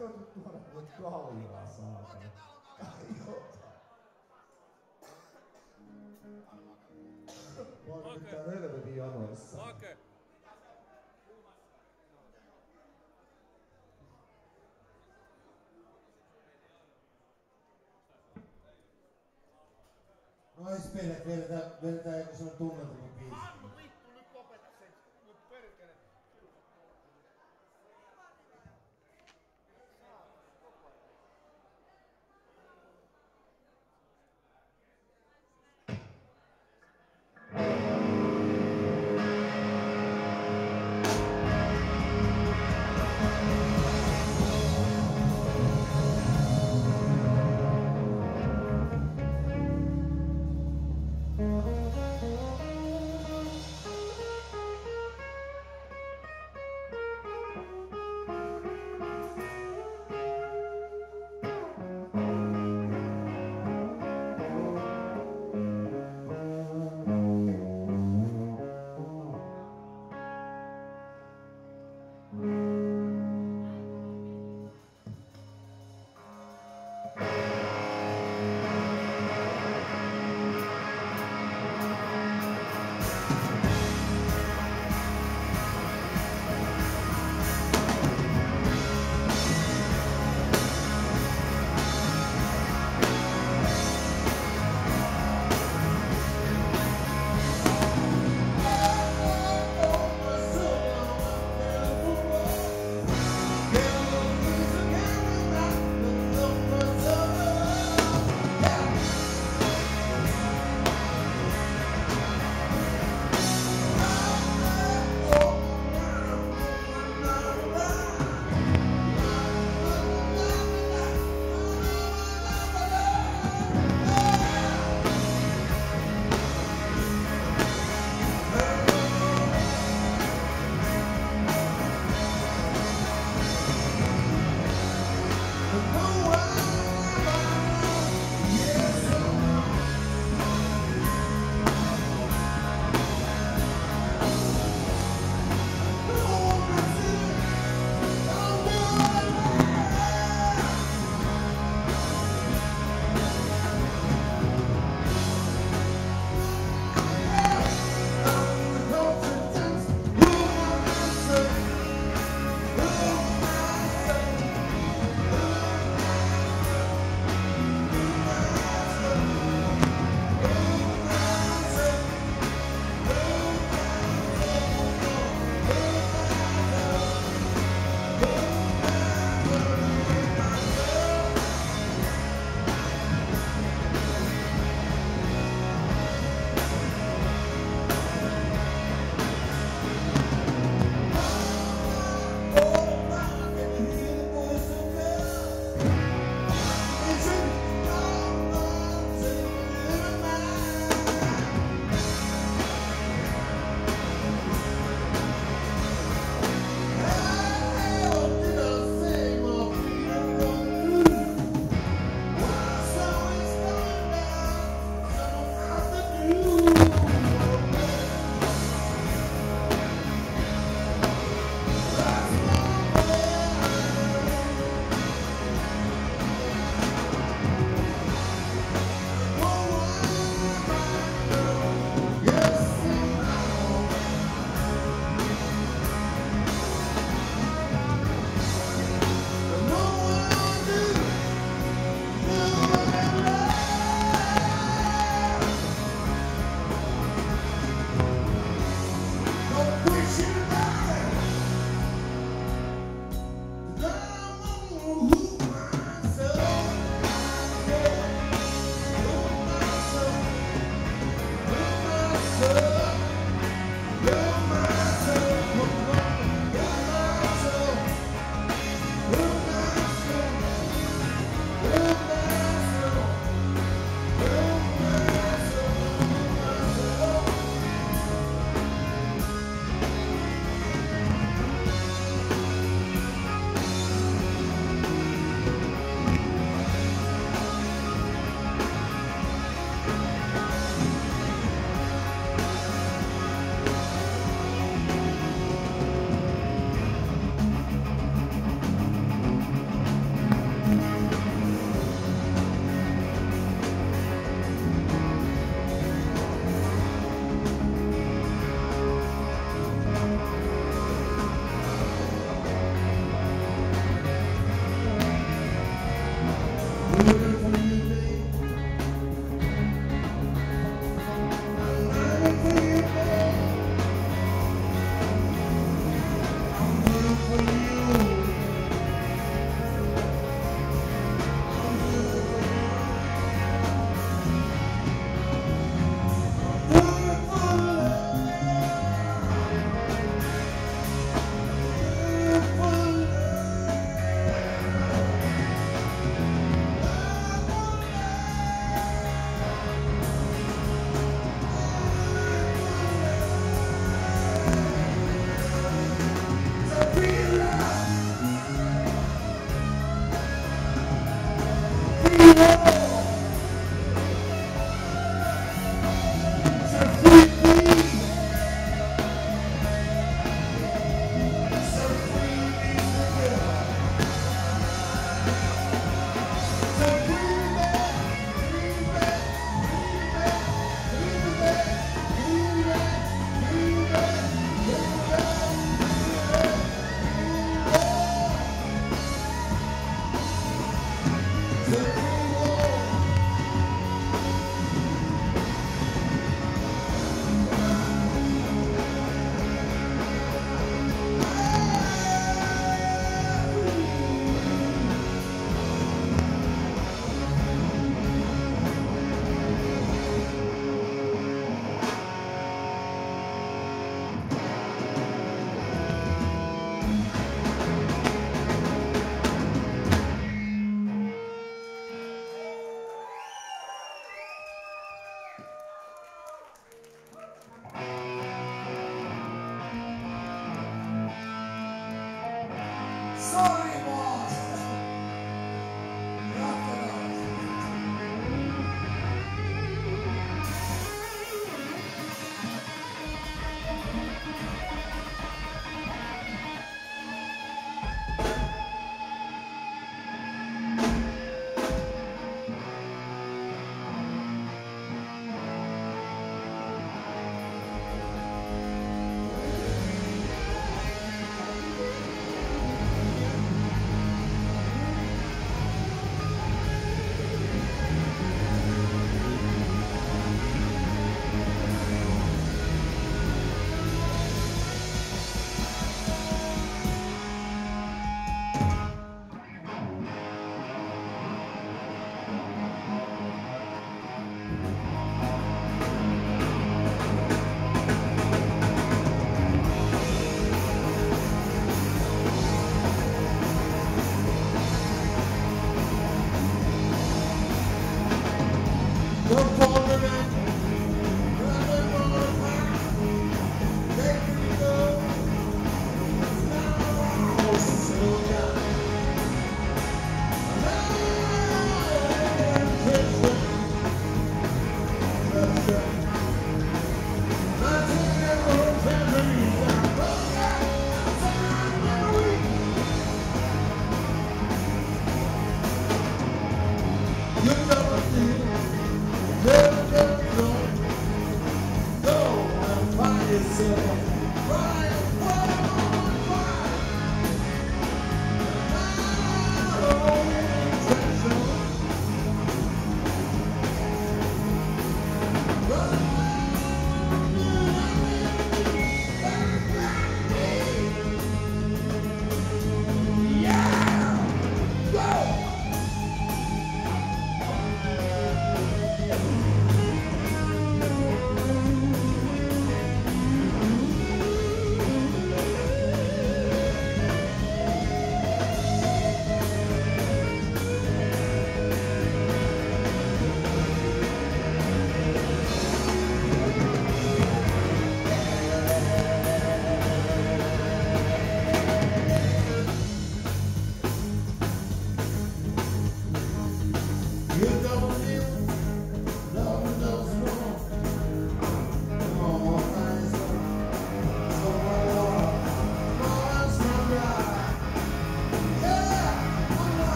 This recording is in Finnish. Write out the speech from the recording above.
voitu tuoda mut kaljaa saatana? Mä oon nyt tää helvetin janoissa. Hake. Naispielet vedetään, vedetään joku sellainen tunnelma